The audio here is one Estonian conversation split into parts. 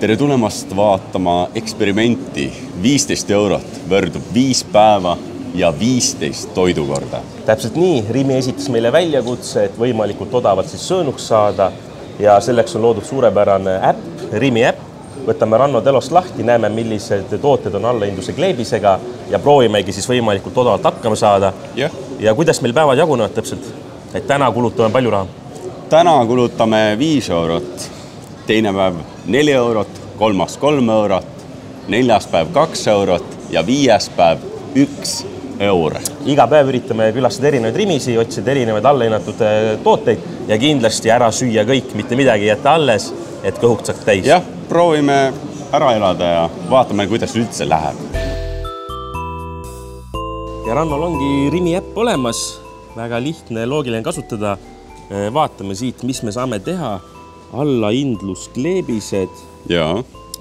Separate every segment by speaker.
Speaker 1: tere tulemast vaatama eksperimenti. viisteist eurot võrdub viis päeva ja viisteist toidukorda.
Speaker 2: täpselt nii, Rimi esitas meile väljakutse, et võimalikult odavalt siis söönuks saada ja selleks on loodud suurepärane äpp, Rimi äpp. võtame Ranno telost lahti, näeme, millised tooted on allahindluse kleebisega ja proovimegi siis võimalikult odavalt hakkama saada.
Speaker 1: jah,
Speaker 2: ja kuidas meil päevad jagunevad täpselt? et täna kulutame palju raha.
Speaker 1: täna kulutame viis eurot, teine päev neli eurot, kolmas kolm eurot, neljas päev kaks eurot ja viies päev üks eur.
Speaker 2: iga päev üritame külastada erinevaid rimisi, otsida erinevaid allahinnatud eh, tooteid ja kindlasti ära süüa kõik, mitte midagi jätta alles, et kõhud saaks täis.
Speaker 1: jah, proovime ära elada ja vaatame, kuidas üldse läheb.
Speaker 2: ja Rannol ongi Rimi äpp olemas, väga lihtne loogiline kasutada. vaatame siit, mis me saame teha. Allahindluskleebised
Speaker 1: ja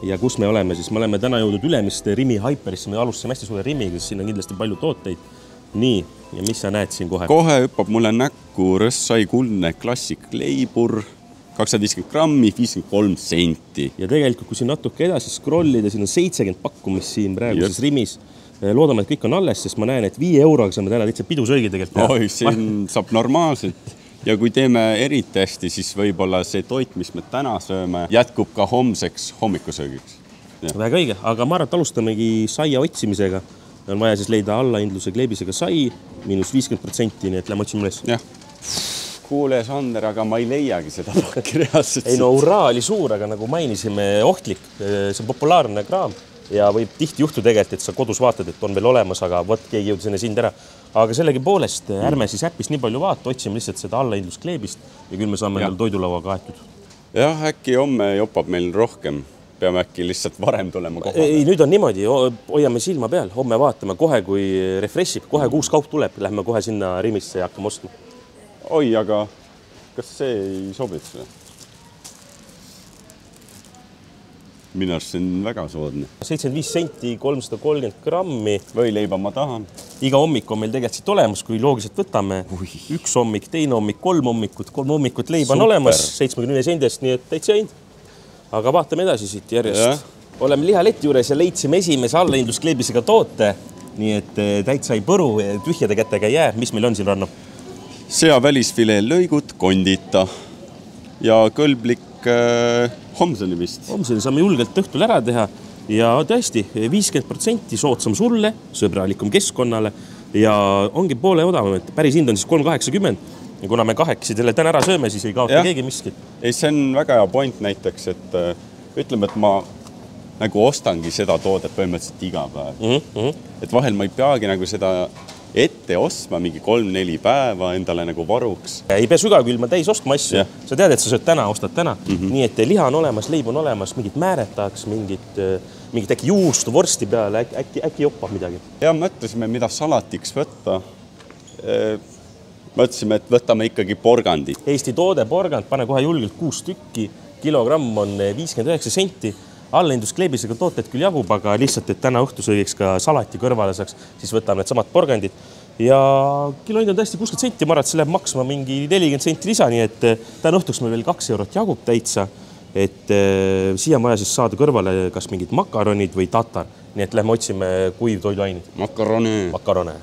Speaker 2: ja kus me oleme, siis me oleme täna jõudnud Ülemiste Rimi Hyperisse, me alustasime hästi suure Rimiga, sest siin on kindlasti palju tooteid. nii, ja mis sa näed siin kohe?
Speaker 1: kohe hüppab mulle näkku Rõssai kuldne klassik leibur, kakssada viiskümmend grammi, viiskümmend kolm senti.
Speaker 2: ja tegelikult, kui siin natuke edasi scroll ida, siin on seitsekümmend pakkumist siin praeguses Rimis. loodame, et kõik on alles, sest ma näen, et viie euroga saame täna täitsa pidusöögi tegelikult
Speaker 1: oi, siin saab normaalselt ja kui teeme eriti hästi, siis võib-olla see toit, mis me täna sööme, jätkub ka homseks hommikusöögiks.
Speaker 2: väga õige, aga ma arvan, et alustamegi saia otsimisega. on vaja siis leida allahindluse kleebisega sai, miinus viiskümmend protsenti, nii et lähme otsime üles.
Speaker 1: jah. kuule, Sander, aga ma ei leiagi seda pakki reaalselt.
Speaker 2: ei no hurraa oli suur, aga nagu mainisime, ohtlik, see on populaarne kraam ja võib tihti juhtuda tegelikult, et sa kodus vaatad, et on veel olemas, aga vot keegi jõudis enne sind ära. Aga sellegipoolest ärme siis äpist nii palju vaata, otsime lihtsalt seda allahindluskleebist ja küll me saame endale toidulaua kaetud.
Speaker 1: jah, äkki homme jopab meil rohkem, peame äkki lihtsalt varem tulema kohale.
Speaker 2: ei, nüüd on niimoodi, hoiame silma peal, homme vaatame kohe, kui refresh ib, kohe kui uus kaup tuleb, lähme kohe sinna Rimisse ja hakkame ostma.
Speaker 1: oi, aga kas see ei sobiks või? minu arust see on väga soodne.
Speaker 2: seitsekümmend viis senti, kolmsada kolmkümmend grammi.
Speaker 1: võileiba ma tahan.
Speaker 2: Iga hommik on meil tegelikult siit olemas, kui loogiliselt võtame. üks hommik, teine hommik, kolm hommikut, kolm hommikut leiba on olemas seitsmekümne sendi eest, nii et täitsa hind. aga vaatame edasi siit järjest. oleme lihaleti juures ja leidsime esimese allahindluskleebisega toote. nii et eh, täitsa ei põru, tühjade kätega ei jää. mis meil on siin, Ranno?
Speaker 1: sea välisfilee lõigud kondita ja kõlblik äh, homseni vist.
Speaker 2: homseni saame julgelt õhtul ära teha ja tõesti viiskümmend protsenti soodsam sulle, sõbralikum keskkonnale ja ongi poole odavam, et päris hind on siis kolm kaheksakümmend. ja kuna me kahekesi selle täna ära sööme, siis ei kaota keegi miskit.
Speaker 1: ei, see on väga hea point näiteks, et äh, ütleme, et ma nagu ostangi seda toodet põhimõtteliselt iga päev mm. -hmm. et vahel ma ei peagi nagu seda ette ostma mingi kolm-neli päeva endale nagu varuks.
Speaker 2: ei pea sügavkülma täis ostma asju, sa tead, et sa sööd täna, ostad täna mm, -hmm. nii et liha on olemas, leib on olemas, mingit määret tahaks, mingit, mingit äkki juustu vorsti peale, äkki, äkki, äkki joppab midagi.
Speaker 1: ja mõtlesime, mida salatiks võtta. mõtlesime, et võtame ikkagi porgandit.
Speaker 2: Eesti toode porgand, pane kohe julgelt kuus tükki, kilogramm on viiskümmend üheksa senti allahindluskleebisega tooteid küll jagub, aga lihtsalt, et täna õhtusöögiks ka salati kõrvale saaks, siis võtame needsamad porgandid. ja kilohind on tõesti kuuskümmend senti, ma arvan, et see läheb maksma mingi nelikümmend senti lisa, nii et täna õhtuks meil veel kaks eurot jagub täitsa. Et äh, siia on vaja siis saada kõrvale kas mingid makaronid või tatar, nii et lähme otsime kuivtoiduaineid.
Speaker 1: makarone.
Speaker 2: makarone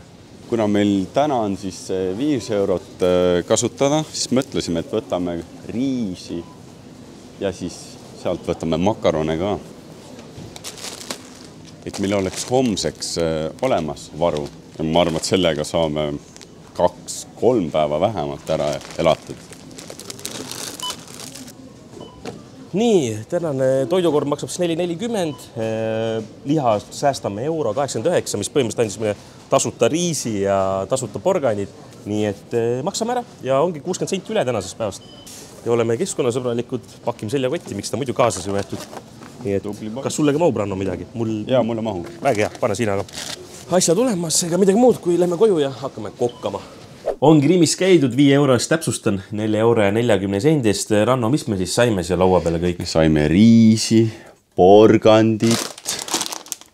Speaker 1: kuna meil täna on siis viis eurot kasutada, siis mõtlesime, et võtame riisi ja siis sealt võtame makarone ka. et meil oleks homseks olemas varu ma arvan, et sellega saame kaks-kolm päeva vähemalt ära elatud.
Speaker 2: Nii, tänane toidukord maksab siis neli nelikümmend. liha säästame euro kaheksakümmend üheksa, mis põhimõtteliselt andis meile tasuta riisi ja tasuta porgandid. nii et maksame ära ja ongi kuuskümmend senti üle tänasest päevast ja oleme keskkonnasõbralikud, pakime seljakotti, miks ta muidu kaasas ei võetud. nii et kas sulle ka mahub, Ranno, midagi? mul.
Speaker 1: ja mulle mahub.
Speaker 2: väga hea, pane sina ka. asjad olemas, ega midagi muud, kui lähme koju ja hakkame kokkama. Ongi Rimis käidud, viie euro eest täpsustan, nelja euro ja neljakümne sendi eest. Ranno, mis me siis saime siia laua peale kõik?
Speaker 1: saime riisi, porgandit,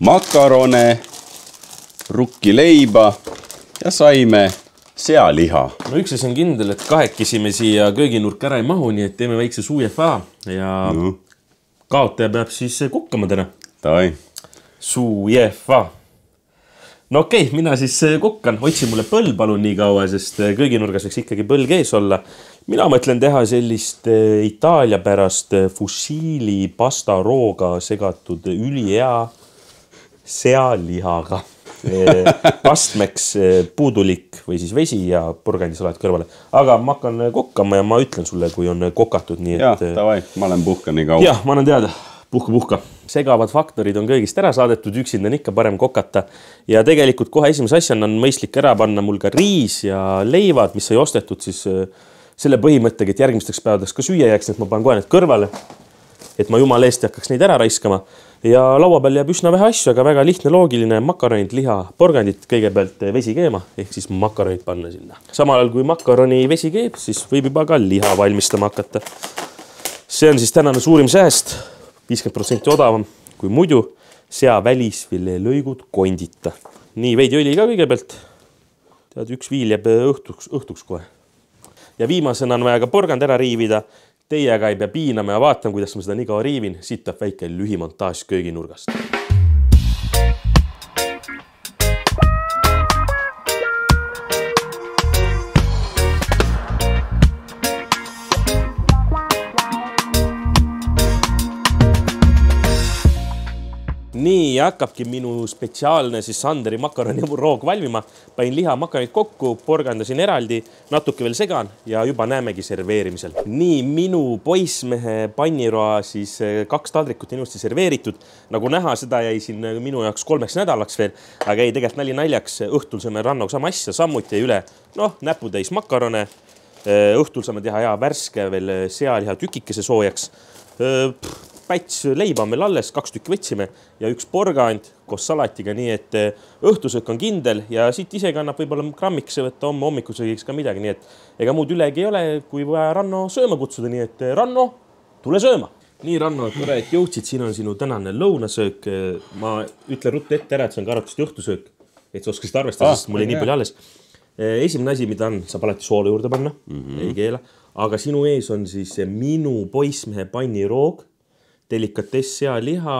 Speaker 1: makarone, rukkileiba ja saime sealiha.
Speaker 2: no üks asi on kindel, et kahekesi me siia kööginurka ära ei mahu, nii et teeme väikse suuefa ja no. kaotaja peab siis kukkama täna
Speaker 1: Davai,
Speaker 2: suu jehva. No okei okay,, mina siis äh, kukkan, otsi mulle põll palun nii kaua, sest äh, kööginurgas võiks ikkagi põlg ees olla. mina mõtlen teha sellist äh, Itaalia pärast fusiili pastarooga segatud ülihea sealihaga. kastmeks äh, puudulik või siis vesi ja porgandisalat kõrvale. aga ma hakkan kokkama ja ma ütlen sulle, kui on kokatud, nii
Speaker 1: jah,
Speaker 2: et äh,
Speaker 1: davai, ma olen puhka nii kaua.
Speaker 2: jah, ma annan teada, puhka, puhka. Segavad faktorid on köögist ära saadetud, üksinda on ikka parem kokata. ja tegelikult kohe esimese asjana on mõistlik ära panna mul ka riis ja leivad, mis sai ostetud siis äh, selle põhimõttega, et järgmisteks päevadeks ka süüa jääks, nii et ma panen kohe need kõrvale. et ma jumala eest ei hakkaks neid ära raiskama ja laua peal jääb üsna vähe asju, aga väga lihtne, loogiline makaronid, liha, porgandit, kõigepealt vesi keema ehk siis makaronid panna sinna. samal ajal kui makaroni vesi keeb, siis võib juba ka liha valmistama hakata see on siis tänane suurim sääst, viiskümmend protsenti odavam kui muidu. sea välisfileelõigud kondita. nii veidi õli ka kõigepealt. tead, üks viil jääb õhtuks, õhtuks kohe. ja viimasena on vaja ka porgand ära riivida. Teie aga ei pea piinama ja vaatama, kuidas ma seda nii kaua riivin, siit tuleb väike lühimontaaž kööginurgast. Nii hakkabki minu spetsiaalne siis Sanderi makaroniroog valmima. panin liha makaronid kokku, porgandasin eraldi, natuke veel segan ja juba näemegi serveerimisel. nii minu poissmehe panniroa siis eh, kaks taldrikut on ilusti serveeritud. nagu näha, seda jäi siin eh, minu jaoks kolmeks nädalaks veel, aga ei, tegelikult nali naljaks, õhtul sööme Rannoga sama asja, samuti jäi üle noh, näputäis makarone. õhtul saame teha hea värske veel eh, sealiha tükikese soojaks päts leiba on meil alles, kaks tükki võtsime ja üks porgand koos salatiga, nii et eh, õhtusöök on kindel ja siit isegi annab võib-olla grammikese võtta homme hommikusöögiks ka midagi, nii et ega muud ülegi ei ole, kui vaja Ranno sööma kutsuda, nii et eh, Ranno, tule sööma. nii, Ranno, tore, et jõudsid, siin on sinu tänane lõunasöök. ma ütlen ruttu ette ära, et see on ka arvatavasti õhtusöök, et sa oskasid arvestada
Speaker 1: Ah,
Speaker 2: sest mul jäi nii palju alles. esimene asi, mida on, saab alati soola juurde panna mm, -hmm. ei keela, aga sinu ees on siis minu poissmehe panniroog delikatess sealiha,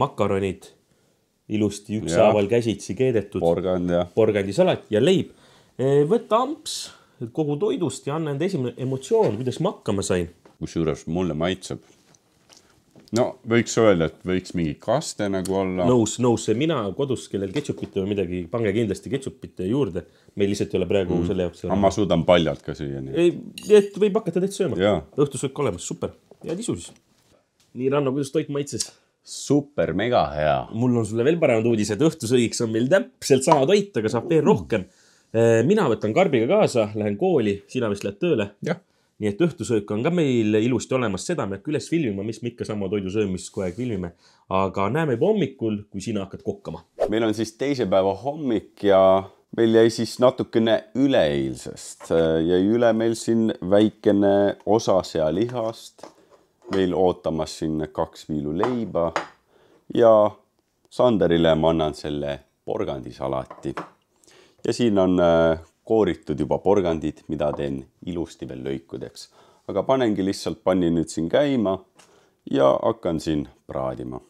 Speaker 2: makaronid, ilusti ükshaaval käsitsi keedetud,
Speaker 1: porgand ja
Speaker 2: porgandisalat ja leib. võta amps kogu toidust ja anna enda esimene emotsioon, kuidas ma hakkama sain.
Speaker 1: kusjuures mulle maitseb. no võiks öelda, et võiks mingi kaste nagu olla
Speaker 2: nõus, nõus, mina kodus, kellel ketšupit või midagi, pange kindlasti ketšupit juurde. meil lihtsalt ei ole praegu mm. selle jaoks.
Speaker 1: aga ma suudan paljalt ka süüa,
Speaker 2: ei, et võib hakata täitsa sööma
Speaker 1: Jaa..
Speaker 2: õhtusöök olemas, super, head isu siis. nii, Ranno, kuidas toit maitses?
Speaker 1: super mega hea.
Speaker 2: mul on sulle veel paremad uudised, õhtusöögiks on meil täpselt sama toit, aga saab veel rohkem. mina võtan karbiga kaasa, lähen kooli, sina vist lähed tööle. nii et õhtusöök on ka meil ilusti olemas, seda me ei hakka üles filmima, mis me ikka sama toidu söömist kogu aeg filmime. aga näeme juba hommikul, kui sina hakkad kokkama.
Speaker 1: meil on siis teise päeva hommik ja meil jäi siis natukene üleeilsest, jäi üle meil siin väikene osa sealihast, meil ootamas siin kaks viilu leiba ja Sanderile ma annan selle porgandisalati. ja siin on äh, kooritud juba porgandid, mida teen ilusti veel lõikudeks, aga panengi lihtsalt panni nüüd siin käima ja hakkan siin praadima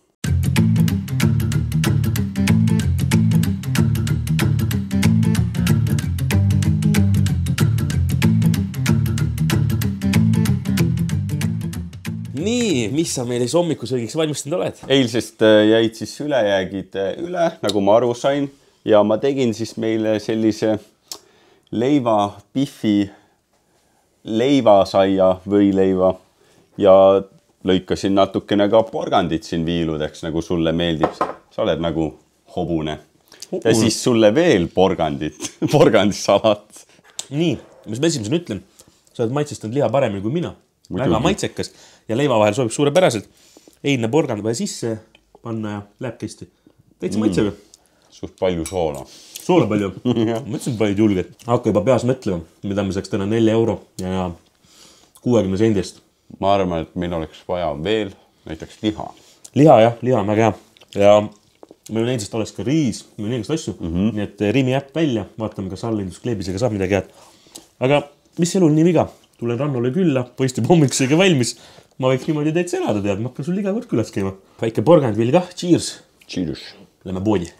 Speaker 2: nii, mis sa meile siis hommikusöögiks valmistanud oled?
Speaker 1: eilsest äh, jäid siis ülejäägid äh, üle, nagu ma aru sain ja ma tegin siis meile sellise leiva-pihvi leivasaia võileiva ja lõikasin natukene ka porgandit siin viiludeks, nagu sulle meeldib. sa oled nagu hobune. ja siis sulle veel porgandit, porgandisalat.
Speaker 2: nii, mis ma esimesena ütlen, sa oled maitsestanud liha paremini kui mina. Väga maitsekas ja leiva vahel sobib suurepäraselt. eilne porgand vaja sisse panna ja lähebki hästi. täitsa mm. maitseb ju.
Speaker 1: suht palju soola.
Speaker 2: soola palju. ma ütlesin, et olid julged. hakka juba peas mõtlema, mida me saaks täna nelja euro ja kuuekümne sendi eest.
Speaker 1: ma arvan, et meil oleks vaja veel näiteks liha.
Speaker 2: liha jah, liha on väga hea ja meil on endiselt alles ka riis, meil on igast asju mm, -hmm. nii et Rimi äpp välja, vaatame, kas allhinduskleebisega saab midagi head. aga mis elul nii viga, tulen Rannole külla, poiss teeb hommikusöögi valmis. ma võiks niimoodi täitsa elada, tead, ma hakkan sul iga kord külas käima. väike porgandvill kah, cheers.
Speaker 1: Cheers.
Speaker 2: Lähme poodi.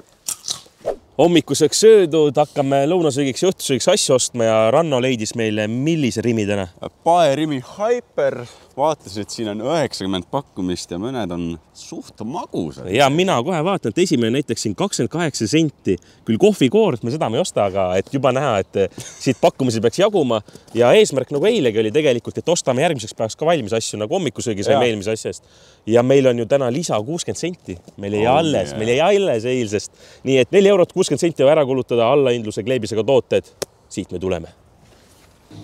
Speaker 2: hommikuseks söödud, hakkame lõunasöögiks ja õhtusöögiks asju ostma ja Ranno leidis meile millise rimi täna.
Speaker 1: Paerimi Hyper, vaatasin, et siin on üheksakümmend pakkumist ja mõned on suht magusad.
Speaker 2: ja mina kohe vaatan, et esimene näiteks siin kakskümmend kaheksa senti, küll kohvikoort, me seda me ei osta, aga et juba näha, et siit pakkumisi peaks jaguma. Ja eesmärk nagu eilegi oli tegelikult, et ostame järgmiseks päevaks ka valmis asju nagu hommikusöögi saime eelmise asja eest. ja meil on ju täna lisa kuuskümmend senti, meil jäi
Speaker 1: Oh,
Speaker 2: alles, meil jäi alles eilsest, nii et neli eurot kuuskümmend senti ära kulutada allahindluse kleebisega tooted, siit me tuleme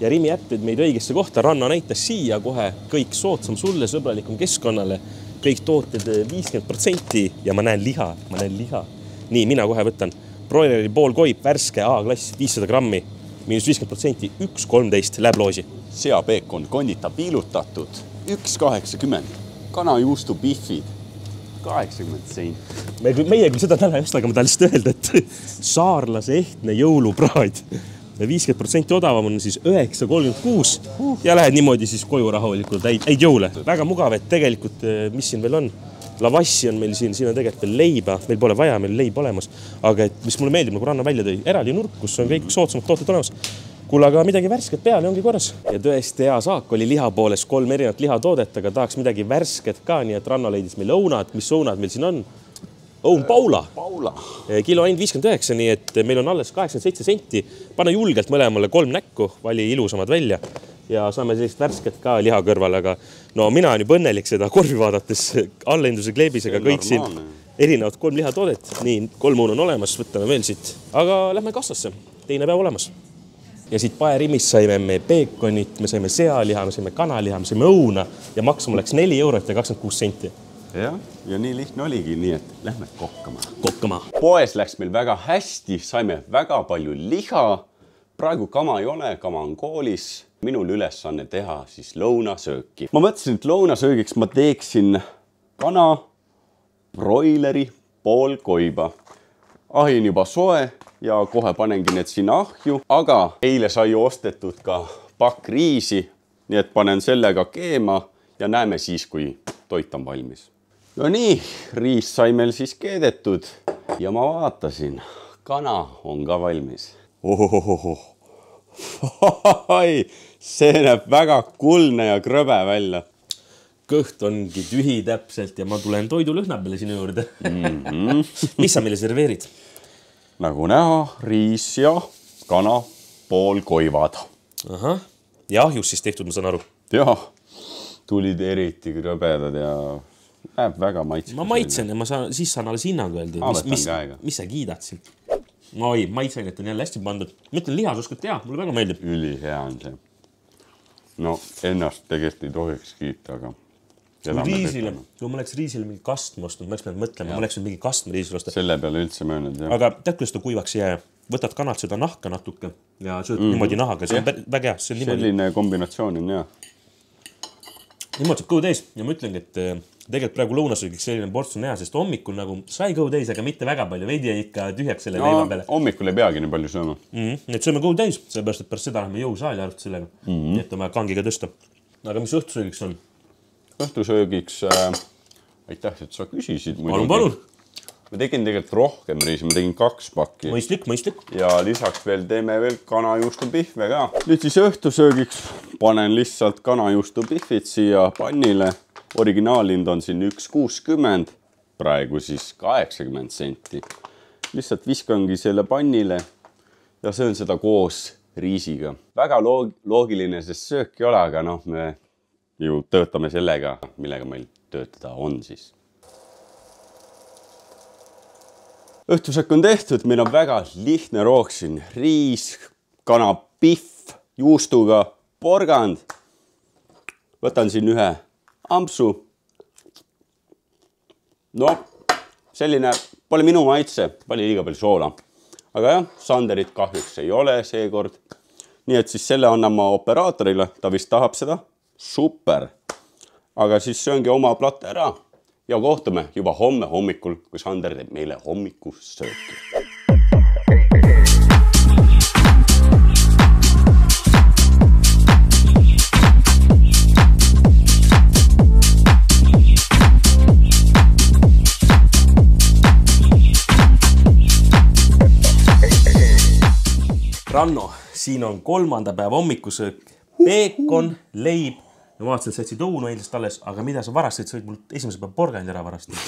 Speaker 2: ja Rimi äpp viib meid õigesse kohta, Ranno näitas siia kohe kõik soodsam sulle, sõbralikum keskkonnale, kõik tooted viiskümmend protsenti ja ma näen liha, ma näen liha. nii, mina kohe võtan broileri poolkoip, värske A-klass, viissada grammi, miinus viiskümmend protsenti, üks kolmteist läheb loosi.
Speaker 1: seapeekon kondita piilutatud, üks kaheksakümmend. kanajuustu pihvid, kaheksakümmend senti.
Speaker 2: me, meie küll seda täna ei osta, aga ma tahan lihtsalt öelda, et saarlase ehtne jõulupraad viiskümmend protsenti odavam on siis üheksa kolmkümmend kuus ja lähed niimoodi siis koju rahulikult häid, häid jõule. väga mugav, et tegelikult, mis siin veel on, lavassi on meil siin, siin on tegelikult veel leiba, meil pole vaja, meil leib olemas. aga et mis mulle meeldib, nagu Ranno välja tõi, eraldi nurk, kus on kõik soodsamad tooted olemas. kuule, aga midagi värsket peale ongi korras. ja tõesti hea saak oli liha poolest kolm erinevat lihatoodet, aga tahaks midagi värsket ka, nii et Ranno leidis meil õunad, mis õunad meil siin on õun Paula,
Speaker 1: Paula.
Speaker 2: kilo ainult viiskümmend üheksa, nii et meil on alles kaheksakümmend seitse senti. pane julgelt mõlemale kolm näkku, vali ilusamad välja ja saame sellist värsket ka liha kõrvale, aga no mina olen juba õnnelik seda korvi vaadates allahindluse kleebisega kõik siin erinevad kolm lihatoodet, nii kolm õun on olemas, võtame veel siit, aga lähme kassasse, teine päev olemas ja siit paerimist saime me peekonit, me saime sealiha, me saime kanaliha, me saime õuna ja maksma läks neli eurot ja kakskümmend kuus senti.
Speaker 1: jah, ja nii lihtne oligi, nii et lähme kokkama.
Speaker 2: kokkama.
Speaker 1: poes läks meil väga hästi, saime väga palju liha. praegu kama ei ole, kama on koolis. minul ülesanne teha siis lõunasööki. ma mõtlesin, et lõunasöögiks ma teeksin kana, broileri, pool koiba. ahi on juba soe ja kohe panengi need sinna ahju, aga eile sai ostetud ka pakk riisi, nii et panen sellega keema ja näeme siis, kui toit on valmis no nii, riis sai meil siis keedetud ja ma vaatasin, kana on ka valmis. see näeb väga kuldne ja krõbe välja.
Speaker 2: kõht ongi tühi täpselt ja ma tulen toidulõhna peale sinu juurde mm. -hmm. mis sa meile serveerid?
Speaker 1: nagu näha, riis ja kana poolkoivad.
Speaker 2: ahah, ja ahjus siis tehtud, ma saan aru.
Speaker 1: jah, tulid eriti krõbedad ja näeb väga maitsekas.
Speaker 2: ma maitsen ja ma saan, siis saan alles hinnangu öelda mis, mis mis sa kiidad siin. oi, maitseainet on jälle hästi pandud. ma ütlen, liha sa oskad teha, mulle väga meeldib.
Speaker 1: ülihea on see. no ennast tegelikult ei tohiks kiita, aga.
Speaker 2: riisile, kui ma oleks riisile mingi kastme ostnud, ma oleks pidanud mõtlema, ma oleks mingi kastme riisile osta.
Speaker 1: selle peale üldse mõelnud jah.
Speaker 2: aga tead, kuidas ta kuivaks ei jää? võtad kanalt seda nahka natuke ja sööd mm. niimoodi nahaga, see on väga hea,
Speaker 1: selline kombinatsioon on hea.
Speaker 2: niimoodi saab kõhu täis ja ma ütlengi, et tegelikult praegu lõunasöögiks selline ports on hea, sest hommikul nagu sai kõhu täis, aga mitte väga palju, veidi jäi ikka tühjaks selle leiva
Speaker 1: no
Speaker 2: peale.
Speaker 1: hommikul ei peagi nii palju sööma.
Speaker 2: mm. -hmm. et sööme kõhu täis, sellepärast et pärast seda lähme jõusaali arvata sellega mm. -hmm. et on vaja kangiga tõsta. aga mis õhtusöögiks on?
Speaker 1: õhtusöögiks äh,, aitäh, et sa küsisid.
Speaker 2: palun, palun.
Speaker 1: ma tegin tegelikult rohkem riisi, ma tegin kaks pakki
Speaker 2: mõistlik, mõistlik.
Speaker 1: ja lisaks veel teeme veel kanajuustupihve ka. nüüd siis õhtusöögiks panen lihtsalt kanajuustupihvid siia pannile. Originaalhind on siin üks kuuskümmend, praegu siis kaheksakümmend senti. lihtsalt viskangi selle pannile ja söön seda koos riisiga. väga loog-, loogiline see söök ei ole, aga noh, me ju töötame sellega, millega meil töötada on siis õhtusöök on tehtud, meil on väga lihtne roog siin, riis, kanapihv juustuga, porgand. võtan siin ühe ampsu. no selline pole minu maitse, pani liiga palju soola. aga jah, Sanderit kahjuks ei ole seekord. nii et siis selle annan ma operaatorile, ta vist tahab seda. super. aga siis sööngi oma plate ära ja kohtume juba homme hommikul, kui Sander teeb meile hommikusööki
Speaker 2: Ranno, siin on kolmanda päeva hommikusöök, peekon, leib. ma vaatasin, et sa jätsid õunu eilsest alles, aga mida sa varastasid, sa võid mult esimese päeva porgandi ära varastada.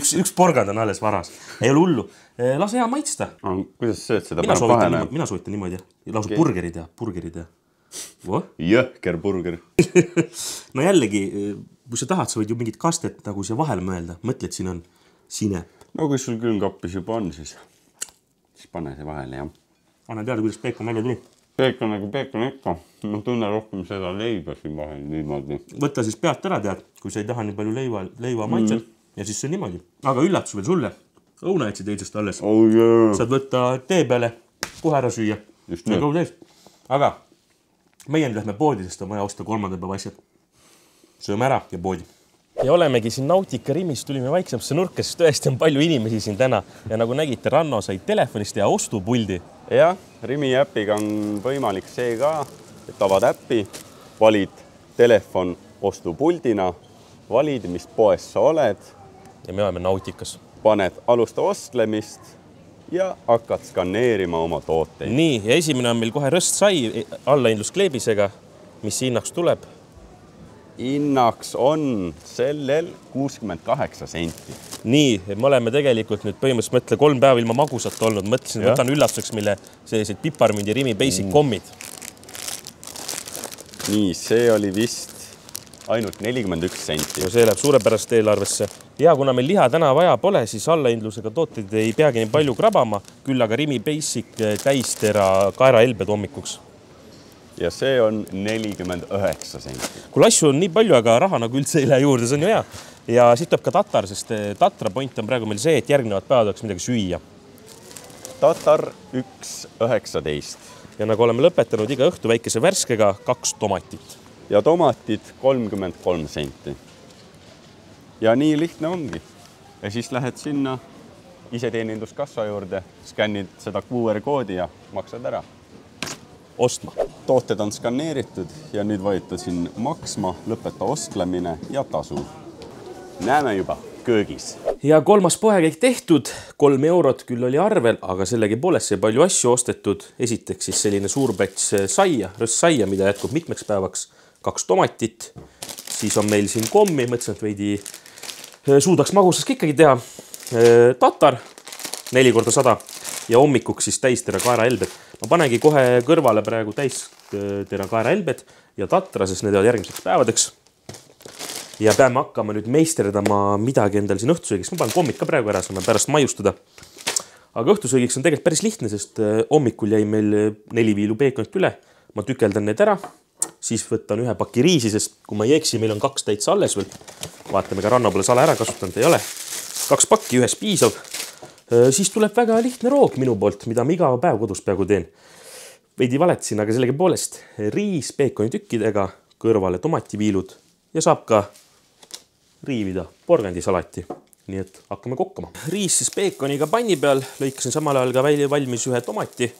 Speaker 2: üks, üks porgand on alles varas, ei ole hullu. lase hea maitsta.
Speaker 1: kuidas sööd seda?
Speaker 2: mina soovitan mina soovitan niimoodi, lausa okay. burgerid ja burgerid ja.
Speaker 1: jõhker burger
Speaker 2: no jällegi, kui sa tahad, sa võid ju mingit kastet nagu siia vahele mõelda, mõtle, et siin on sinep.
Speaker 1: no kui sul külmkapis juba on, siis, siis pane see vahele, jah.
Speaker 2: Anna teada, kuidas peekon välja tuli
Speaker 1: peekon nagu peekon ikka, ma tunnen rohkem seda leiba siin vahel niimoodi.
Speaker 2: võta siis pealt ära, tead, kui sa ei taha nii palju leiva, leiva maitset mm -hmm. ja siis see niimoodi. aga üllatus veel sulle, õuna jätsid eilsest alles
Speaker 1: oh,. Yeah.
Speaker 2: saad võtta tee peale, kohe ära süüa.
Speaker 1: just nii.
Speaker 2: aga meie nüüd lähme poodi, sest on vaja osta kolmanda päeva asjad. sööme ära ja poodi ja olemegi siin Nautica Rimis, tulime vaiksemasse nurka, sest tõesti on palju inimesi siin täna ja nagu nägite, Ranno sai telefonist teha ostupuldi
Speaker 1: jah, Rimi äpiga on võimalik see ka, et avad äppi, valid telefon ostupuldina, valid, mis poes sa oled.
Speaker 2: ja me oleme Nauticas.
Speaker 1: paned alusta ostlemist ja hakkad skaneerima oma tooteid.
Speaker 2: nii, ja esimene on meil kohe rõstsai allahindluskleebisega. mis hinnaks tuleb?
Speaker 1: Hinnaks on sellel kuuskümmend kaheksa senti.
Speaker 2: nii, me oleme tegelikult nüüd põhimõtteliselt mõtle kolm päeva ilma magusat olnud, mõtlesin, võtan üllatuseks meile sellised piparmündi Rimi basic mm. kommid.
Speaker 1: nii, see oli vist ainult nelikümmend üks senti.
Speaker 2: no see läheb suurepäraselt eelarvesse ja kuna meil liha täna vaja pole, siis allahindlusega tooteid ei peagi nii palju krabama, küll aga Rimi Basic täistera kaerahelbed hommikuks
Speaker 1: ja see on nelikümmend üheksa senti.
Speaker 2: kuule, asju on nii palju, aga raha nagu üldse ei lähe juurde, see on ju hea. ja siit tuleb ka tatar, sest eh, tatra point on praegu meil see, et järgnevad päevad oleks midagi süüa.
Speaker 1: tatar üks üheksateist.
Speaker 2: ja nagu oleme lõpetanud iga õhtu väikese värskega, kaks tomatit.
Speaker 1: ja tomatid kolmkümmend kolm senti. ja nii lihtne ongi. ja siis lähed sinna iseteeninduskassa juurde, skännid seda QR koodi ja maksad ära
Speaker 2: ostma.
Speaker 1: Tooted on skaneeritud ja nüüd vajutad siin maksma, lõpeta ostlemine ja tasu. näeme juba köögis.
Speaker 2: ja kolmas poekäik tehtud, kolm eurot küll oli arvel, aga sellegipoolest sai palju asju ostetud. esiteks siis selline suur päts saia, rõssaia, mida jätkub mitmeks päevaks, kaks tomatit. siis on meil siin kommi, mõtlesin, et veidi äh, suudaks magusas ka ikkagi teha. Äh, tatar, neli korda sada ja hommikuks siis täistera kaerahelbed. Ma panengi kohe kõrvale praegu täistera kaerahelbed ja tatra, sest need on järgmiseks päevadeks. ja peame hakkama nüüd meisterdama midagi endal siin õhtusöögiks, ma panen kommid ka praegu ära, saame pärast maiustada. aga õhtusöögiks on tegelikult päris lihtne, sest äh, hommikul jäi meil äh, neli viilu peekonit üle. ma tükeldan need ära, siis võtan ühe paki riisi, sest kui ma ei eksi, meil on kaks täitsa alles veel. vaatame, ka Ranno pole sala ära kasutanud, ei ole. kaks pakki, ühest piisav Äh, siis tuleb väga lihtne roog minu poolt, mida ma iga päev kodus peaaegu teen. veidi valetasin, aga sellegipoolest riis peekonitükkidega, kõrvale tomativiilud ja saab ka riivida porgandisalati. nii et hakkame kokkama. riis siis peekoniga panni peal, lõikasin samal ajal ka välja valmis ühe tomati,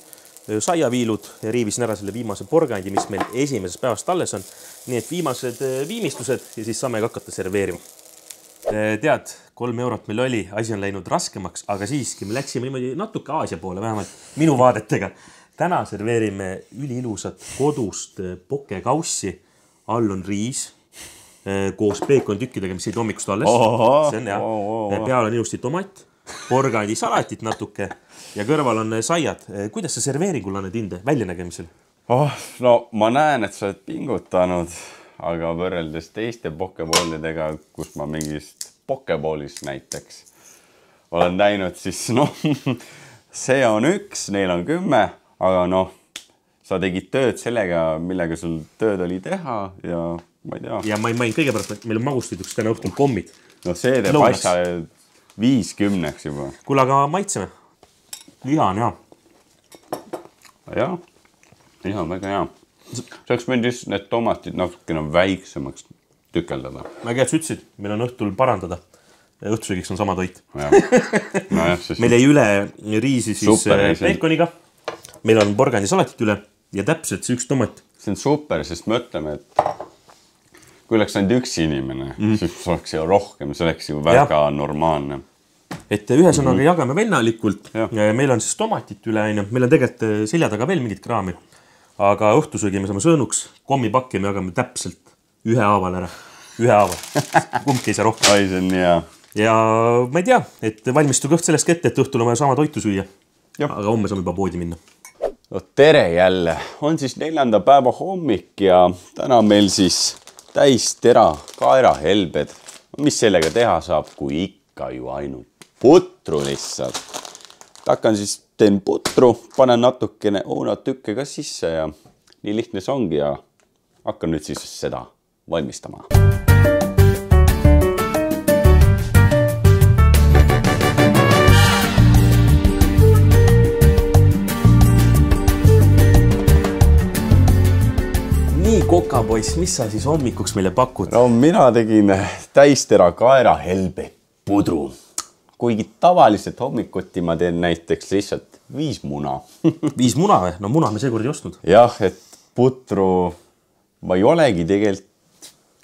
Speaker 2: saiaviilud ja riivisin ära selle viimase porgandi, mis meil esimesest päevast alles on. nii et viimased viimistlused ja siis saame ka hakata serveerima tead, kolm eurot meil oli, asi on läinud raskemaks, aga siiski me läksime niimoodi natuke Aasia poole, vähemalt minu vaadetega. täna serveerime üliilusat kodust eh, pokekaussi. all on riis eh, koos peekontükkidega, mis jäid hommikust alles. see on hea. peal on ilusti tomat, porgandisalatit natuke ja kõrval on saiad. kuidas sa serveeringul annad hinde väljanägemisel?
Speaker 1: oh, no ma näen, et sa oled pingutanud aga võrreldes teiste pokeballidega, kus ma mingist pokeballist näiteks olen näinud, siis noh, see on üks, neil on kümme, aga noh, sa tegid tööd sellega, millega sul tööd oli teha ja ma ei tea.
Speaker 2: ja ma ei maininud kõigepealt, et meil on magustoiduks täna õhtul kommid.
Speaker 1: no see teeb Lõunaks. asja viiskümneks juba.
Speaker 2: kuule, aga maitseme. liha on hea.
Speaker 1: jah, liha on väga hea sa oleks võinud just need tomatid natukene väiksemaks tükeldada.
Speaker 2: väga hea, et sa ütlesid, meil on õhtul parandada. õhtusöögiks on sama toit.
Speaker 1: No
Speaker 2: meil jäi üle riisi siis peekoniga. meil on porgandisalatit üle ja täpselt see üks tomat.
Speaker 1: see on super, sest mõtleme, et kui oleks ainult üks inimene mm., siis oleks ju rohkem, see oleks ju väga ja. normaalne.
Speaker 2: et ühesõnaga jagame vennalikult
Speaker 1: Jah..
Speaker 2: meil on siis tomatit üle, onju, meil on tegelikult äh, selja taga veel mingit kraami. Aga õhtusöögi me saame söönuks, kommipakki me jagame täpselt ühehaaval ära, ühehaaval, kumbki ei saa rohkem.
Speaker 1: oi, see on nii hea.
Speaker 2: ja ma ei tea, et valmistuge õht selleks ette, et õhtul on vaja sama toitu süüa. Aga homme saame juba poodi minna.
Speaker 1: no tere jälle, on siis neljanda päeva hommik ja täna meil siis täistera kaerahelbed. mis sellega teha saab, kui ikka ju ainult putru lihtsalt. hakkan siis, teen putru, panen natukene õunatükke ka sisse ja nii lihtne see ongi ja hakkan nüüd siis seda valmistama
Speaker 2: nii, kokapoiss, mis sa siis hommikuks meile pakud?
Speaker 1: no mina tegin täistera kaerahelbe pudru. kuigi tavaliselt hommikuti ma teen näiteks lihtsalt viis muna.
Speaker 2: viis muna või? no muna me seekord ei ostnud.
Speaker 1: jah, et putru ma ei olegi tegelikult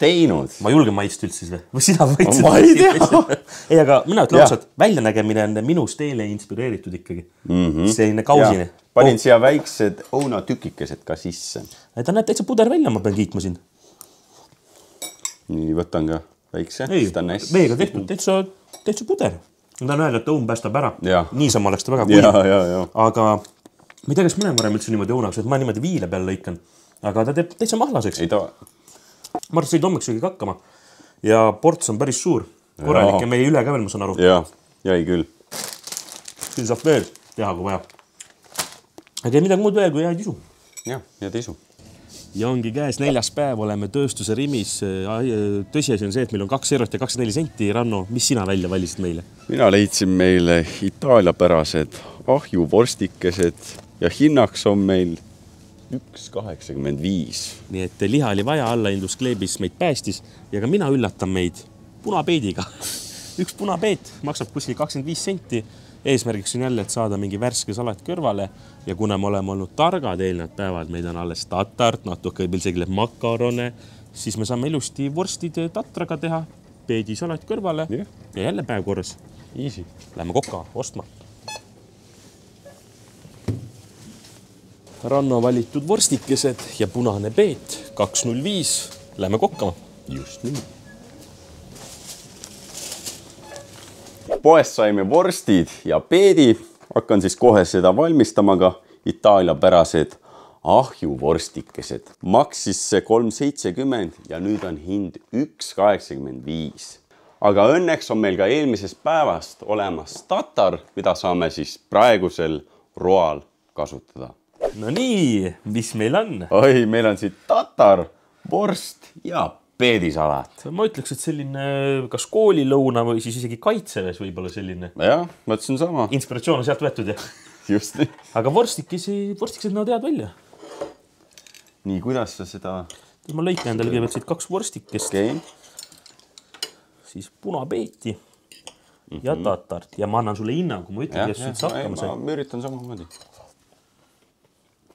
Speaker 1: teinud.
Speaker 2: ma julgen maitsta üldse siis või? või sina maitsid?
Speaker 1: Ma ei tea.
Speaker 2: ei, aga mina ütlen ausalt, väljanägemine on minust teile inspireeritud ikkagi mm. -hmm. selline kausine.
Speaker 1: panin siia väiksed õunatükikesed ka sisse.
Speaker 2: ta näeb täitsa puder välja, ma pean kiitma sind.
Speaker 1: nii, võtan ka väikse.
Speaker 2: ei, veega tehtud, täitsa, täitsa puder. Ma tahan öelda, et õun päästab ära
Speaker 1: Jah..
Speaker 2: niisama oleks ta väga kuiv. aga ma ei tea, kas mõne varem üldse niimoodi õunaks, et ma niimoodi viile peal lõikan. aga ta teeb täitsa mahlaseks.
Speaker 1: ei ta,
Speaker 2: ma arvan, et said hommikusöögiga hakkama. ja ports on päris suur, korralik ja me ei üle ka veel, ma saan aru.
Speaker 1: ja, jäi küll.
Speaker 2: siin saab veel teha, kui vaja. aga ei midagi muud veel kui head isu.
Speaker 1: jah, ja tisu.
Speaker 2: Ja ongi käes neljas päev, oleme tööstuse Rimis. tõsiasi on see, et meil on kaks eurot ja kakskümmend neli senti. Ranno, mis sina välja valisid meile?
Speaker 1: mina leidsin meile itaaliapärased ahjuvorstikesed ja hinnaks on meil üks kaheksakümmend viis.
Speaker 2: nii et liha oli vaja, allahindlus kleebis meid päästis ja ka mina üllatan meid punapeediga. üks punapeet maksab kuskil kakskümmend viis senti. Eesmärgiks on jälle, et saada mingi värske salat kõrvale ja kuna me oleme olnud targad eelnevad päevad, meid on alles tatart, natuke võib isegi makarone, siis me saame ilusti vorstid tatraga teha, peedisalat kõrvale
Speaker 1: Jah.
Speaker 2: ja jälle päev korras.
Speaker 1: Easy.
Speaker 2: Lähme kokka ostma. Ranno valitud vorstikesed ja punane peet kaks null viis. Lähme kokkama.
Speaker 1: just nii. Poest saime vorstid ja peedi, hakkan siis kohe seda valmistama ka itaaliapärased ahjuvorstikesed. maksis see kolm seitsekümmend ja nüüd on hind üks kaheksakümmend viis. aga õnneks on meil ka eelmisest päevast olemas tatar, mida saame siis praegusel roal kasutada
Speaker 2: no nii, mis meil on?
Speaker 1: oi, meil on siit tatar, vorst ja peedisalat.
Speaker 2: ma ütleks, et selline kas koolilõuna või siis isegi kaitseväes võib-olla selline
Speaker 1: jah, mõtlesin sama,
Speaker 2: inspiratsioon on sealt võetud ja,
Speaker 1: just nii.
Speaker 2: aga vorstikesi, vorstikesed näevad head välja.
Speaker 1: nii, kuidas sa seda,
Speaker 2: ma lõikan endale kõigepealt siit kaks vorstikest,
Speaker 1: okay.,
Speaker 2: siis punapeeti ja tatart ja ma annan sulle hinnangu, ma ütlen,
Speaker 1: jah,
Speaker 2: kes üldse hakkama sai.
Speaker 1: ma üritan samamoodi.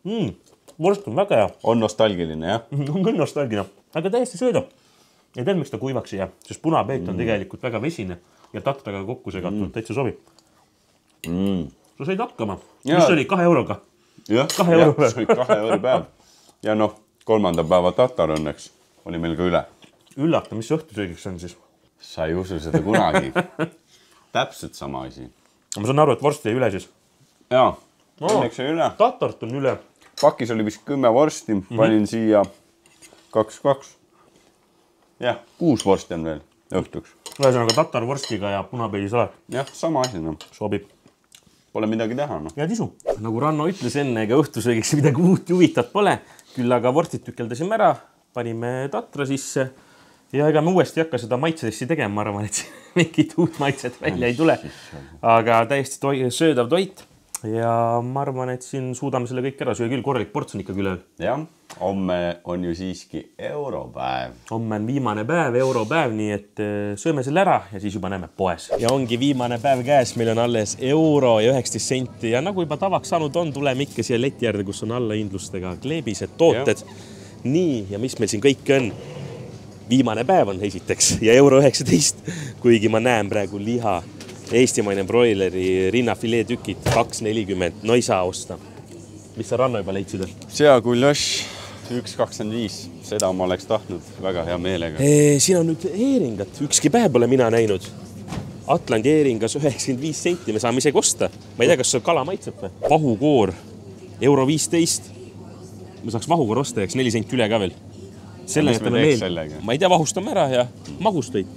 Speaker 2: mm,. vorst on väga hea,
Speaker 1: on nostalgiline jah?
Speaker 2: on küll nostalgiline, aga täiesti söödav. ja tead, miks ta kuivaks ei jää, sest punapeet on tegelikult väga vesine ja tatraga kokku segatud mm., täitsa sobib
Speaker 1: mm..
Speaker 2: sa said hakkama, mis oli kahe euroga?
Speaker 1: jah,
Speaker 2: Kahe euro päev.
Speaker 1: see oli kahe euro päev. ja noh, kolmanda päeva tatar õnneks oli meil ka üle.
Speaker 2: üllata, mis õhtusöögiks on siis?
Speaker 1: sa ei usu seda kunagi. täpselt sama asi.
Speaker 2: ma saan aru, et vorst jäi üle siis.
Speaker 1: jaa, õnneks jäi üle.
Speaker 2: tatart on üle.
Speaker 1: pakis oli vist kümme vorsti, panin siia kaks, kaks. jah, kuus vorsti on veel õhtuks.
Speaker 2: ühesõnaga tatar vorstiga ja punapeedisalat
Speaker 1: jah, sama asi noh,
Speaker 2: sobib.
Speaker 1: pole midagi teha noh.
Speaker 2: head isu. nagu Ranno ütles enne, ega õhtusöögiks midagi uut ja huvitavat pole. küll aga vorstid tükeldasime ära, panime tatra sisse ja ega me uuesti ei hakka seda maitsetesti tegema, ma arvan, et mingit uut maitset välja ei tule. aga täiesti toi söödav toit ja ma arvan, et siin suudame selle kõik ära süüa küll, korralik ports on ikkagi üleval.
Speaker 1: jah, homme on ju siiski europäev.
Speaker 2: homme on viimane päev, europäev, nii et eh, sööme selle ära ja siis juba näeme poes. ja ongi viimane päev käes, meil on alles euro ja üheksateist senti ja nagu juba tavaks saanud on, tuleme ikka siia leti äärde, kus on allahindlustega kleebised tooted. nii, ja mis meil siin kõike on viimane päev on esiteks ja euro üheksateist, kuigi ma näen praegu liha, eestimaine broileri rinnafileetükid, kaks nelikümmend, no ei saa osta. mis sa Ranno juba leidsid?
Speaker 1: seakuljaš üks kakskümmend viis, seda ma oleks tahtnud väga hea meelega.
Speaker 2: siin on nüüd heeringat, ükski päev pole mina näinud. Atlandi heeringas üheksakümmend viis senti, me saame isegi osta. ma ei tea, kas see kala maitseb või? vahukoor, euro viisteist. me saaks vahukoor osta, jääks neli senti üle ka veel. selle jätame meelde. ma ei tea, vahustame ära ja magustoid.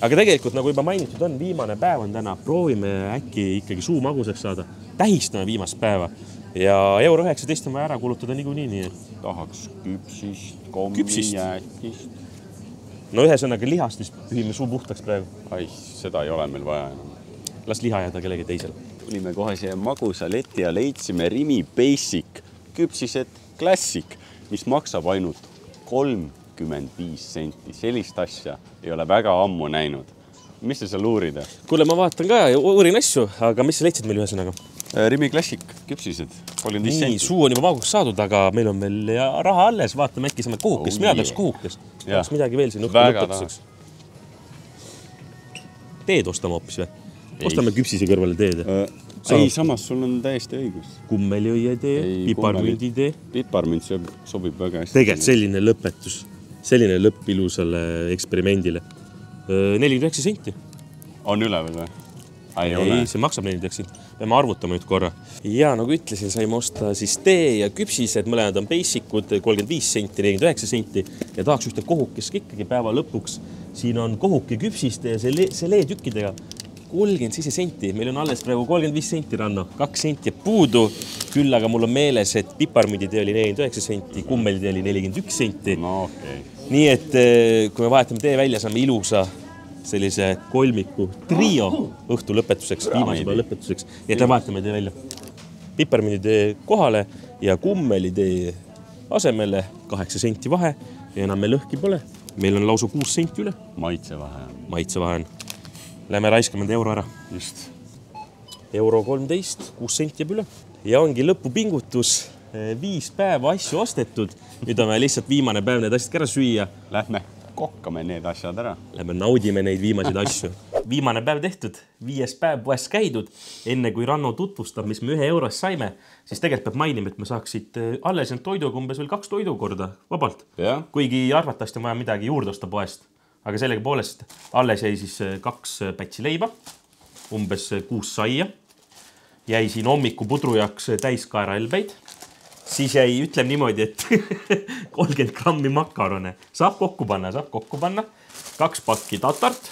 Speaker 2: Aga tegelikult nagu juba mainitud on, viimane päev on täna, proovime äkki ikkagi suu magusaks saada. tähistame viimast päeva ja euro üheksateist on vaja ära kulutada niikuinii, nii et
Speaker 1: tahaks küpsist, kommi,
Speaker 2: Küpsist?
Speaker 1: jäätist.
Speaker 2: no ühesõnaga lihast vist pühime suu puhtaks praegu.
Speaker 1: ai, seda ei ole meil vaja enam.
Speaker 2: las liha jääda kellelegi teisele.
Speaker 1: tulime kohe siia magusa leti ja leidsime Rimi Basic küpsised Classic, mis maksab ainult kolmkümmend viis senti. sellist asja ei ole väga ammu näinud. mis sa seal uurid?
Speaker 2: kuule, ma vaatan ka ja uurin asju, aga mis sa leidsid meil ühesõnaga?
Speaker 1: Rimi Classic küpsised, kolmkümmend viis senti.
Speaker 2: suu on juba maguks saadud, aga meil on veel raha alles, vaatame äkki saame kohukest
Speaker 1: Oh
Speaker 2: mina tahaks kohukest.
Speaker 1: Jah.
Speaker 2: tahaks midagi veel siin õhtu
Speaker 1: Väga
Speaker 2: lõpetuseks. teed ostame hoopis või? ostame küpsise kõrvale teed.
Speaker 1: ei, samas sul on täiesti õigus.
Speaker 2: kummeliõie tee,
Speaker 1: Ei,
Speaker 2: piparmündi tee.
Speaker 1: piparmünt sob- sobib väga hästi.
Speaker 2: tegelikult selline lõpetus, selline lõpp ilusale eksperimendile. nelikümmend üheksa senti.
Speaker 1: on üleval või? ei
Speaker 2: ei, see maksab nelikümmend üheksa senti. peame arvutama nüüd korra. ja nagu ütlesin, saime osta siis tee ja küpsised, mõlemad on basic ud, kolmkümmend viis senti, nelikümmend üheksa senti ja tahaks ühte kohukest ka ikkagi päeva lõpuks. siin on kohuk ja küpsiste ja selle, selle tükkidega kolmkümmend seitse senti, meil on alles praegu kolmkümmend viis senti, Ranno, kaks senti jääb puudu. küll aga mul on meeles, et piparmünditee oli nelikümmend üheksa senti, kummelitee oli nelikümmend üks senti
Speaker 1: no okay.
Speaker 2: nii et eh, kui me vahetame tee välja, saame ilusa sellise kolmiku trio õhtu lõpetuseks, viimase päeva lõpetuseks. nii et me vahetame tee välja. piparmünditee kohale ja kummelitee asemele kaheksa senti vahe ja enam meil lõhki pole. meil on lausa kuus senti üle,
Speaker 1: maitsevahe on.
Speaker 2: maitsevahe on. Lähme raiskame enda euro ära.
Speaker 1: just.
Speaker 2: euro kolmteist, kuus senti jääb üle ja ongi lõpupingutus. viis päeva asju ostetud, nüüd on vaja lihtsalt viimane päev need asjad ära süüa
Speaker 1: Lähme kokkame need asjad ära.
Speaker 2: Lähme naudime neid viimaseid asju. viimane päev tehtud, viies päev poes käidud. enne kui Ranno tutvustab, mis me ühe eurost saime, siis tegelikult peab mainima, et me saaksid eh, alles jäänud toiduga umbes veel kaks toidukorda vabalt. kuigi arvatavasti on vaja midagi juurde osta poest. Aga sellegipoolest alles jäi siis eh, kaks eh, pätsi leiba, umbes eh, kuus saia. jäi siin hommikupudru jaoks eh, täiskaera helbeid siis jäi, ütleme niimoodi, et kolmkümmend grammi makarone saab kokku panna, saab kokku panna. kaks pakki tatart,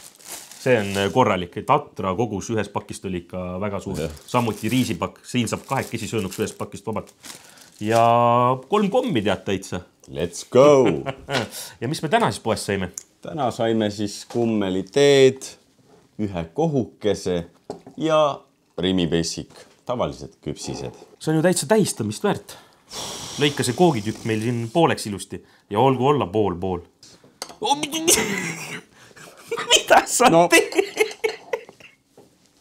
Speaker 2: see on äh, korralik, tatra kogus ühest pakist oli ikka väga suur. samuti riisipakk, siin saab kahekesi söönuks ühest pakist vabalt. ja kolm kommi tead täitsa.
Speaker 1: let's go.
Speaker 2: ja mis me täna siis poest saime?
Speaker 1: Täna saime siis kummeliteed, ühe kohukese ja Rimi Basic, tavalised küpsised.
Speaker 2: see on ju täitsa tähistamist väärt. lõika see koogitükk meil siin pooleks ilusti ja olgu olla pool-pool. mida sa
Speaker 1: No.
Speaker 2: no. teed?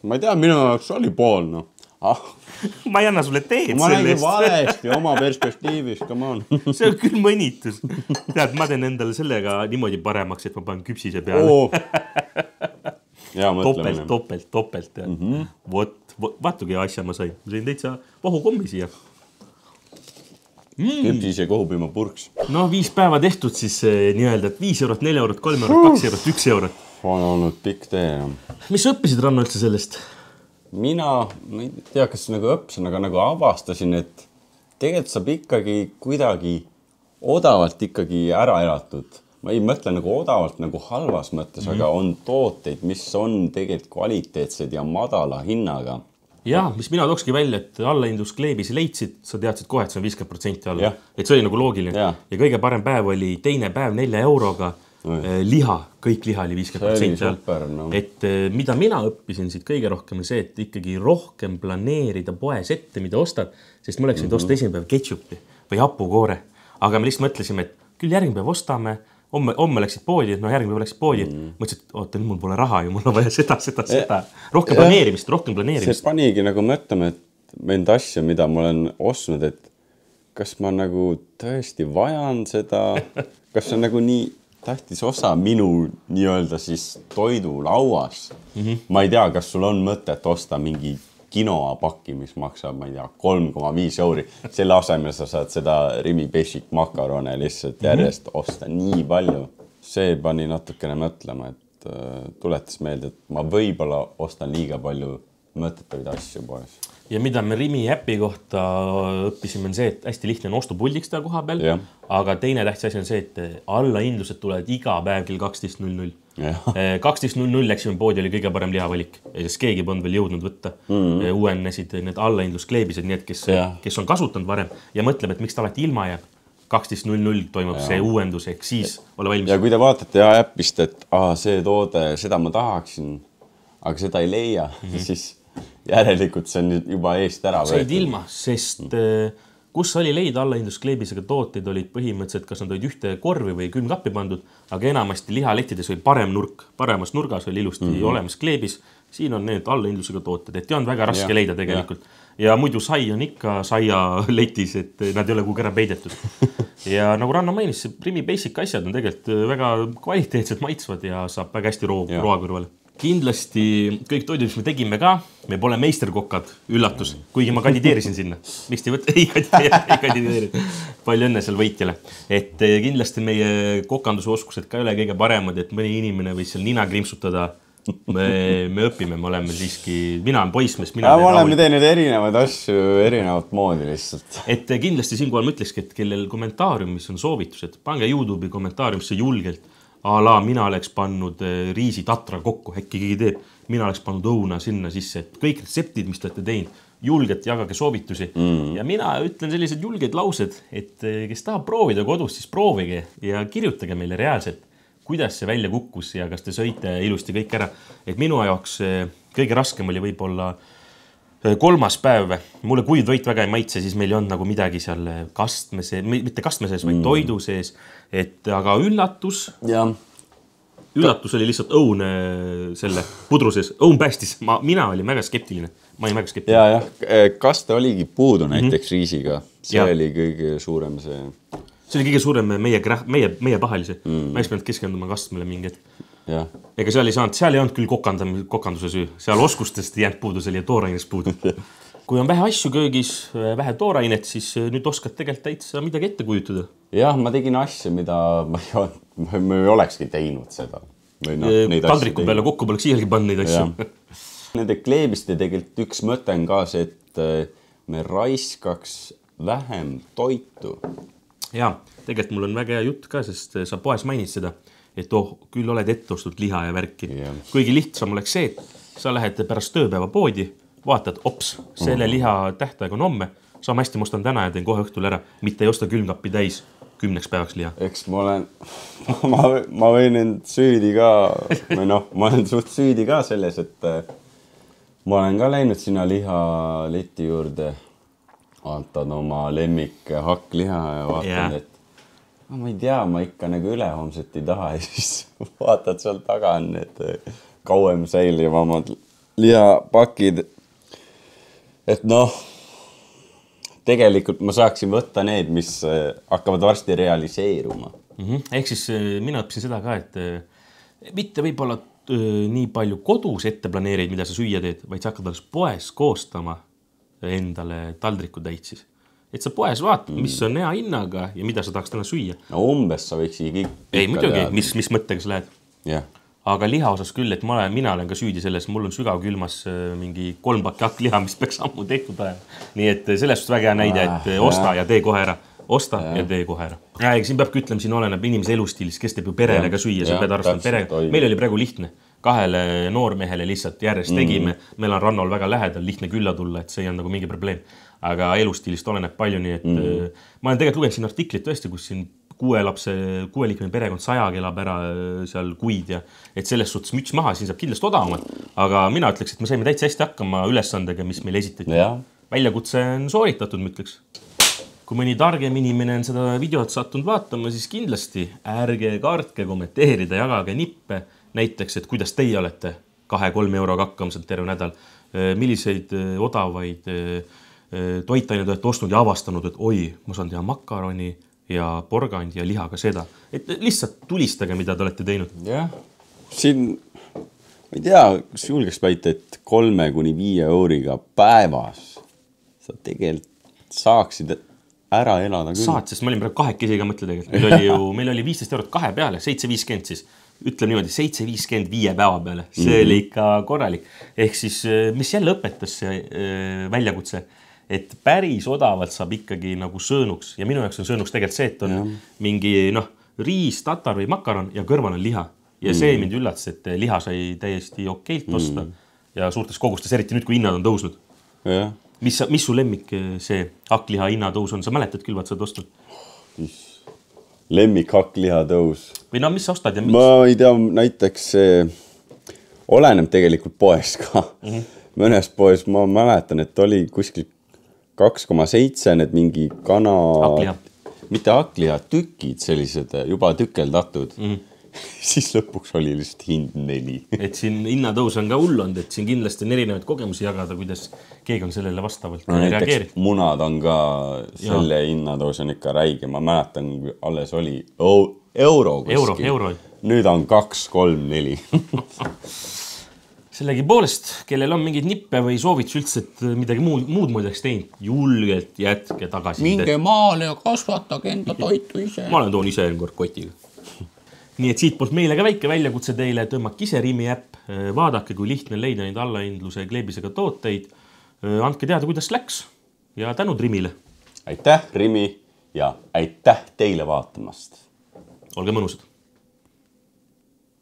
Speaker 1: ma ei tea, minu jaoks oli pool noh ah,.
Speaker 2: ma ei anna sulle teed
Speaker 1: ma
Speaker 2: selle eest.
Speaker 1: valesti oma perspektiivist, come on
Speaker 2: see on küll mõnitus. tead, ma teen endale sellega niimoodi paremaks, et ma panen küpsise peale
Speaker 1: oh. hea
Speaker 2: topelt, topelt, topelt tead mm -hmm.. vot, vot, vaatugi asja ma sain, ma sain täitsa vahukommi siia.
Speaker 1: küpsise kohupiima purks
Speaker 2: no viis päeva tehtud siis eh, nii-öelda, et viis eurot, neli eurot, kolm eurot, kaks eurot, üks eurot.
Speaker 1: on olnud pikk tee.
Speaker 2: mis sa õppisid, Ranno, üldse sellest?
Speaker 1: mina, ma ei tea, kas nagu õppisin, aga nagu avastasin, et tegelikult saab ikkagi kuidagi odavalt ikkagi ära elatud. ma ei mõtle nagu odavalt nagu halvas mõttes mm, -hmm. aga on tooteid, mis on tegelikult kvaliteetsed ja madala hinnaga.
Speaker 2: ja mis mina tookski välja, et allahindluskleebis leidsid, sa teadsid kohe, et see on viiskümmend protsenti alla
Speaker 1: Jah..
Speaker 2: et see oli nagu loogiline
Speaker 1: Jah.
Speaker 2: ja kõige parem päev oli teine päev nelja euroga liha, kõik liha oli viiskümmend
Speaker 1: See
Speaker 2: protsenti
Speaker 1: noh.
Speaker 2: et eh, mida mina õppisin siit kõige rohkem, on see, et ikkagi rohkem planeerida poes ette, mida ostad, sest me oleks võinud
Speaker 1: Mhm.
Speaker 2: osta esimene päev ketšupi või hapukoore, aga me lihtsalt mõtlesime, et küll järgmine päev ostame homme, homme läksid poodi, no järgmine päev läksid poodi mm,
Speaker 1: Mhm.
Speaker 2: -hmm. mõtlesin, et oota, nüüd mul pole raha ju, mul on vaja seda, seda, seda. rohkem
Speaker 1: jah.
Speaker 2: planeerimist, rohkem
Speaker 1: see
Speaker 2: planeerimist.
Speaker 1: panigi nagu mõtlema, et mind asju, mida ma olen ostnud, et kas ma nagu tõesti vajan seda, kas see on nagu nii tähtis osa minu nii-öelda siis toidulauas mm. -hmm. ma ei tea, kas sul on mõtet osta mingi kinoapakki, mis maksab, ma ei tea, kolm koma viis euri. selle asemel sa saad seda Rimi Basic makarone lihtsalt järjest mm -hmm. osta nii palju. see pani natukene mõtlema, et äh, tuletas meelde, et ma võib-olla ostan liiga palju mõttetuid asju poes
Speaker 2: ja mida me Rimi äpi kohta õppisime, on see, et hästi lihtne on ostupuldiks teha koha peal. aga teine tähtis asi on see, et allahindlused tulevad iga päev kell kaksteist null null. Eh, kaksteist null null läksime poodi, oli kõige parem lihavalik, sest keegi polnud veel jõudnud võtta mm. -hmm. uuenesid need allahindluskleebised, nii et kes, kes on kasutanud varem ja mõtleb, et miks ta alati ilma jääb kaksteist null null toimub ja. see uuendus, ehk siis ole valmis.
Speaker 1: ja kui te vaatate ja äpist, et aa, see toode, seda ma tahaksin, aga seda ei leia mm, -hmm. siis järelikult see on juba eest ära
Speaker 2: võetud. said ilma, sest mm. kus oli leida allahindluskleebisega tooteid, olid põhimõtteliselt, kas nad olid ühte korvi või külmkappi pandud, aga enamasti lihalettides oli parem nurk, paremas nurgas oli ilusti mm -hmm. olemas kleebis. siin on need allahindlusega tooted, et ei olnud väga raske ja, leida tegelikult. ja muidu sai on ikka saialetis, et nad ei ole kuhugi ära peidetud. ja nagu Ranno mainis, Primi Basic asjad on tegelikult väga kvaliteetsed, maitsvad ja saab väga hästi roo, roa kõrvale kindlasti kõik toidud, mis me tegime ka, me pole meisterkokad, üllatus, kuigi ma kandideerisin sinna. miks te ei võta, ei kandideeri, ei kandideeri. palju õnne seal võitjale. et eh, kindlasti meie kokandusoskused ka ei ole kõige paremad, et mõni inimene võis seal nina krimpsutada. me, me õpime, me oleme siiski, mina olen poissmees.
Speaker 1: me oleme teinud erinevaid asju erinevat moodi lihtsalt.
Speaker 2: et eh, kindlasti siinkohal ma ütlekski, et kellel kommentaariumis on soovitused, pange Youtube'i kommentaariumisse julgelt a la mina oleks pannud eh, riisitatra kokku, äkki keegi teeb, mina oleks pannud õuna sinna sisse, et kõik retseptid, mis te olete teinud, julgelt jagage soovitusi mm. ja mina ütlen sellised julged laused, et eh, kes tahab proovida kodus, siis proovige ja kirjutage meile reaalselt, kuidas see välja kukkus ja kas te sõite ilusti kõik ära. et minu jaoks eh, kõige raskem oli võib-olla kolmas päev, mulle kuiv toit väga ei maitse, siis meil ei olnud nagu midagi seal kastme sees, mitte kastme sees, vaid mm. toidu sees et aga üllatus. üllatus oli lihtsalt õun selle pudru sees, õun päästis, ma, mina olin väga skeptiline, ma olin väga skeptiline.
Speaker 1: ja, jah, kas ta oligi puudu näiteks mm -hmm. riisiga, see ja. oli kõige suurem see.
Speaker 2: see oli kõige suurem meie, meie, meie pahelise mm., ma ei pidanud keskenduma kastmele mingi hetk ega seal ei saanud, seal ei olnud küll kokandam-, kokanduse süü, seal oskustest ei jäänud puudu, seal jäi toorainest puudu. Kui on vähe asju köögis, vähe toorainet, siis nüüd oskad tegelikult täitsa midagi ette kujutada.
Speaker 1: Jah, ma tegin asju, mida ma ei, ma ei olekski teinud seda.
Speaker 2: No, taldriku peale kokku poleks iialgi pannud neid asju.
Speaker 1: Nende kleebiste tegelikult üks mõte on ka see, et äh, me raiskaks vähem toitu.
Speaker 2: ja tegelikult mul on väga hea jutt ka, sest äh, sa poes mainid seda, et oh, küll oled ette ostnud liha ja värki. kuigi lihtsam oleks see, et sa lähed pärast tööpäeva poodi, vaatad, ops, selle mm. liha tähtaeg on homme sama hästi ma ostan täna ja teen kohe õhtul ära, mitte ei osta külmkappi täis kümneks päevaks liha.
Speaker 1: eks ma olen, ma, ma võin end süüdi ka või noh, ma olen suht süüdi ka selles, et äh, ma olen ka läinud sinna lihaleti juurde, vaatan oma lemmik hakkliha ja vaatan yeah., et no, ma ei tea, ma ikka nagu ülehomset ei taha ja siis vaatad seal taga on need äh, kauem säilivamad lihapakid. et noh tegelikult ma saaksin võtta need, mis äh, hakkavad varsti realiseeruma
Speaker 2: mm. -hmm. ehk siis äh, mina õppisin seda ka, et mitte võib-olla nii palju kodus ette planeerid, mida sa süüa teed, vaid sa hakkad alles poes koostama endale taldrikutäit siis. Et sa poes vaatad mm., mis on hea hinnaga ja mida sa tahaks täna süüa.
Speaker 1: no umbes sa võiksid kõik.
Speaker 2: ei muidugi, mis, mis mõttega sa lähed.
Speaker 1: yeah
Speaker 2: aga liha osas küll, et ma olen, mina olen ka süüdi selles, mul on sügavkülmas äh, mingi kolm pakki hakkliha, mis peaks ammu tehtud olema. nii et äh, selles suhtes väga hea näide, et äh, osta ja tee kohe ära, osta ja, ja tee kohe ära. ja ega siin peabki ütlema, siin oleneb inimese elustiilist, kes teeb ju perele ja, ka süüa, sa pead arvestama perega. meil oli praegu lihtne, kahele noormehele lihtsalt järjest mm. tegime, meil on rannal väga lähedal, lihtne külla tulla, et see ei olnud nagu mingi probleem. aga elustiilist oleneb palju, nii et mm. ma olen tegelikult lugenud siin artiklit tõesti, kus siin kuue lapse, kuueliikmeline perekond sajaga elab ära äh, seal kuid ja et selles suhtes müts maha, siin saab kindlasti odavamalt. aga mina ütleks, et me saime täitsa hästi hakkama ülesandega, mis meile esitati väljakutse on sooritatud, ma ütleks. kui mõni targem inimene on seda videot sattunud vaatama, siis kindlasti ärge kartke kommenteerida, jagage nippe. Näiteks, et kuidas teie olete kahe-kolme euroga hakkama saanud terve nädal. Milliseid odavaid toitaineid olete ostnud ja avastanud, et oi, ma saan teha makaroni ja porgand ja lihaga seda, et lihtsalt tulistage, mida te olete teinud.
Speaker 1: jah, siin ma ei tea, kas julgeks väita, et kolme kuni viie euriga päevas sa tegelikult saaksid ära elada küll.
Speaker 2: saad, sest me olime praegu kahekesi ka mõtle tegelikult, meil oli ju, meil oli viisteist eurot kahe peale, seitse viiskümmend siis. Ütleme niimoodi, seitse viiskümmend viie päeva peale, see mm -hmm. oli ikka korralik. ehk siis, mis jälle õpetas see äh, väljakutse, et päris odavalt saab ikkagi nagu söönuks ja minu jaoks on söönuks tegelikult see, et on ja. mingi noh, riis, tatar või makaron ja kõrval on liha. ja see mm. mind üllatas, et liha sai täiesti okeilt osta mm. ja suurtes kogustes, eriti nüüd, kui hinnad on tõusnud. mis, mis su lemmik eh, see hakkliha hinnatõus on, sa mäletad küll, vaat sa oled ostnud?
Speaker 1: Lemmik hakkliha tõus.
Speaker 2: või no mis sa ostad ja miks?
Speaker 1: ma ei tea, näiteks see oleneb tegelikult poest ka mm. -hmm. mõnes poes ma mäletan, et oli kuskil kaks koma seitse need mingi kana. mitte hakkliha, tükid sellised juba tükeldatud mm. -hmm siis lõpuks oli lihtsalt hind neli.
Speaker 2: et siin hinnatõus on ka hull olnud, et siin kindlasti on erinevaid kogemusi jagada, kuidas keegi on sellele vastavalt no, reageerinud.
Speaker 1: munad on ka, selle hinnatõus on ikka räige, ma mäletan, alles oli euro kuskil. nüüd on kaks, kolm, neli
Speaker 2: sellegipoolest, kellel on mingeid nippe või soovitusi üldse, et midagi muud, muud moodi oleks teinud, julgelt jätke tagasi.
Speaker 3: minge maale ja kasvatage enda toitu ise.
Speaker 2: ma olen toon ise kord kotiga nii et siitpoolt meile ka väike väljakutse teile, tõmmake ise Rimi äpp, vaadake, kui lihtne leida neid allahindluse kleebisega tooteid. andke teada, kuidas läks ja tänud Rimile.
Speaker 1: aitäh, Rimi ja aitäh teile vaatamast.
Speaker 2: olge mõnusad